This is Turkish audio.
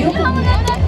横浜なんだ